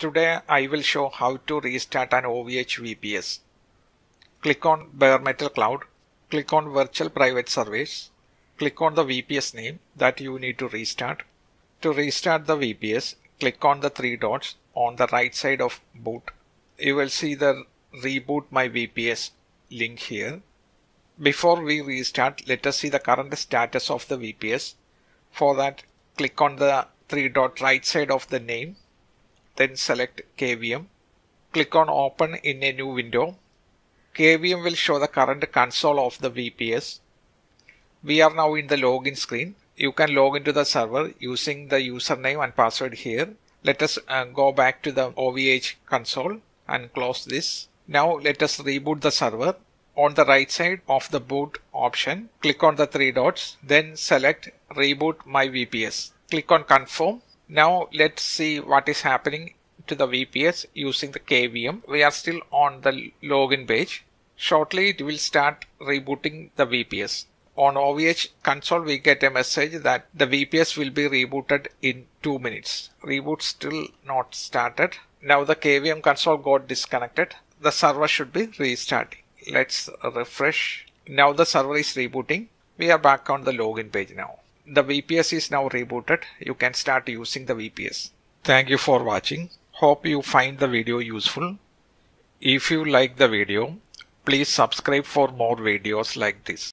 Today I will show how to restart an OVH VPS. Click on bare metal cloud, click on virtual private service, click on the VPS name that you need to restart. To restart the VPS, click on the three dots on the right side of boot. You will see the reboot my VPS link here. Before we restart, let us see the current status of the VPS. For that, click on the three dot right side of the name then select KVM. Click on open in a new window. KVM will show the current console of the VPS. We are now in the login screen. You can log into the server using the username and password here. Let us uh, go back to the OVH console and close this. Now let us reboot the server. On the right side of the boot option, click on the three dots, then select reboot my VPS. Click on confirm now let's see what is happening to the VPS using the KVM. We are still on the login page. Shortly it will start rebooting the VPS. On OVH console we get a message that the VPS will be rebooted in 2 minutes. Reboot still not started. Now the KVM console got disconnected. The server should be restarting. Let's refresh. Now the server is rebooting. We are back on the login page now the VPS is now rebooted. You can start using the VPS. Thank you for watching. Hope you find the video useful. If you like the video, please subscribe for more videos like this.